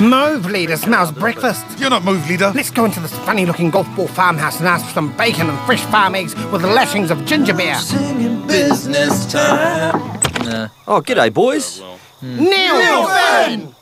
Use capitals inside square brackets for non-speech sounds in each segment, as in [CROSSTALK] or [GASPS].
Move, leader. Smells breakfast. You're not move, leader. Let's go into this funny looking golf ball farmhouse and ask for some bacon and fresh farm eggs with lashings of ginger beer. Singing business time. Nah. Oh, g'day, boys. Neil Finn!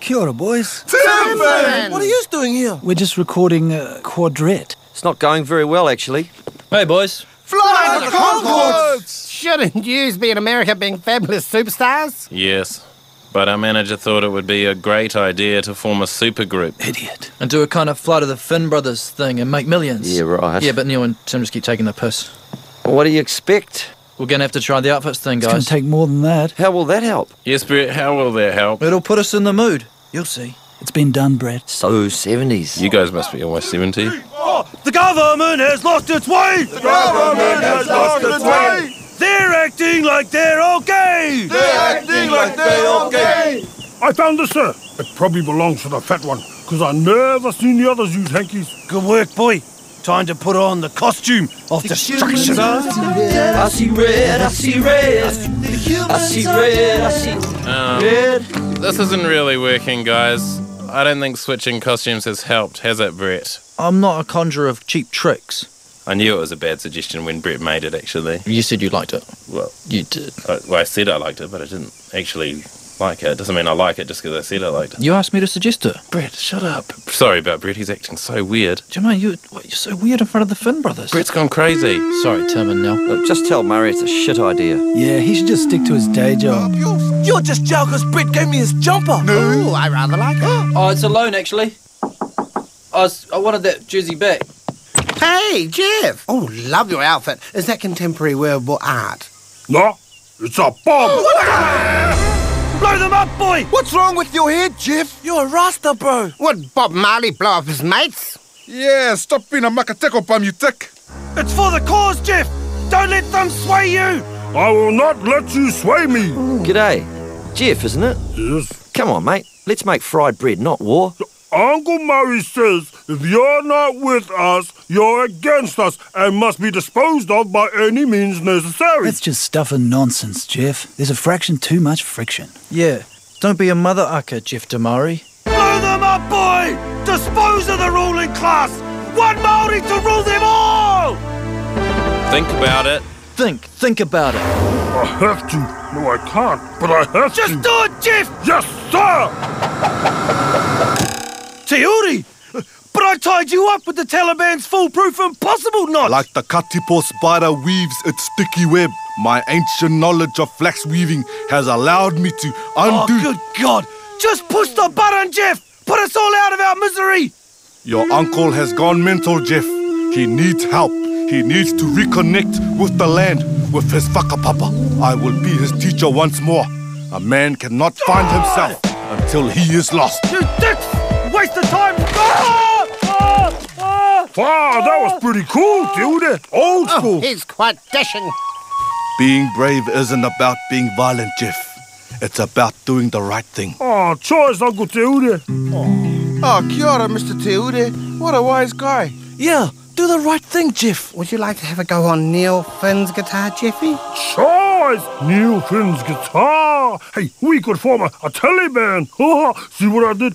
Kia ora, boys. Tim Finn! What are you doing here? We're just recording uh, Quadret. It's not going very well, actually. Hey, boys. Fly the Conchords! Shouldn't yous be in America being fabulous superstars? Yes. But our manager thought it would be a great idea to form a supergroup. Idiot. And do a kind of Flight of the Finn Brothers thing and make millions. Yeah, right. Yeah, but Neil and Tim just keep taking the piss. What do you expect? We're gonna have to try the outfits thing, guys. It's going guys. to take more than that. How will that help? Yes, Bret, how will that help? It'll put us in the mood. You'll see. It's been done, Bret. So 70s. You guys must be almost 70. The government has lost its way! The government has lost its way! They're acting like they're okay! They're acting like they're okay! I found this, sir. It probably belongs to the fat one, because I never seen the others use hankies. Good work, boy. Time to put on the costume of destruction. I see red, I see red. I see red, I see red. Um, this isn't really working, guys. I don't think switching costumes has helped, has it, Bret? I'm not a conjurer of cheap tricks. I knew it was a bad suggestion when Bret made it, actually. You said you liked it. Well, You did. I, well, I said I liked it, but I didn't actually like it. Doesn't mean I like it just because I said I liked it. You asked me to suggest it. Bret, shut up. Sorry about Bret, he's acting so weird. Do you know you? What, you're so weird in front of the Finn Brothers. Bret's gone crazy. Sorry, Tim and Neil. Look, just tell Murray it's a shit idea. Yeah, he should just stick to his day job. You're just jealous because Bret gave me his jumper. Ooh, I rather like it. [GASPS] Oh, it's a loan actually. Oh, I was, I wanted that jersey back. Hey, Jeff! Oh, love your outfit. Is that contemporary wearable art? No, it's a bomb. Oh, blow them up, boy! What's wrong with your head, Jeff? You're a rasta, bro. Would Bob Marley blow up his mates? Yeah, stop being a makateko bum, you tick. It's for the cause, Jeff. Don't let them sway you. I will not let you sway me. G'day. Jeff, isn't it? Yes. Come on, mate. Let's make fried bread, not war. Uncle Murray says if you're not with us, you're against us and must be disposed of by any means necessary. That's just stuff and nonsense, Jeff. There's a fraction too much friction. Yeah. Don't be a mother ucker, Jeff da Maori. Blow them up, boy. Dispose of the ruling class. One Maori to rule them all. Think about it. Think, think about it. I have to. No, I can't, but I have Just to. Just do it, Jeff. Yes, sir! Teori. But I tied you up with the Taliban's foolproof impossible knot. Like the katipo spider weaves its sticky web, my ancient knowledge of flax weaving has allowed me to undo... oh, good God. Just push the button, Jeff. Put us all out of our misery. Your uncle has gone mental, Jeff. He needs help. He needs to reconnect with the land, with his whakapapa. I will be his teacher once more. A man cannot find himself until he is lost. You dicks. Waste of time. Ah! Ah! Ah! Wow, that was pretty cool, dude. Old Oh, school. he's quite dashing. Being brave isn't about being violent, Jeff. It's about doing the right thing. Oh, choice, Uncle Tehude. Oh, kia ora, Mr. Teude. What a wise guy. Yeah, do the right thing, Jeff. Would you like to have a go on Neil Finn's guitar, Jeffy? Choice! Neil Finn's guitar. Hey, we could form a, a telly band. [LAUGHS] See what I did?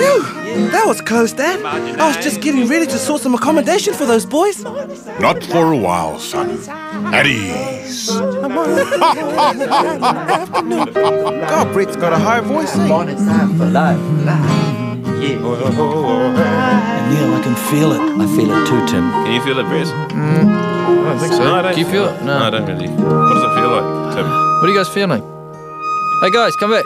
Phew, that was close, Dad. I was just getting ready to sort some accommodation for those boys. Not for a while, son. At ease. [LAUGHS] God, Bret's got a high voice. eh? Neil, I can feel it. I feel it too, Tim. Can you feel it, Bret? I don't think so. No, I don't Do you feel it? No, I don't really. What does it feel like, Tim? What are you guys feeling? Hey guys, come back.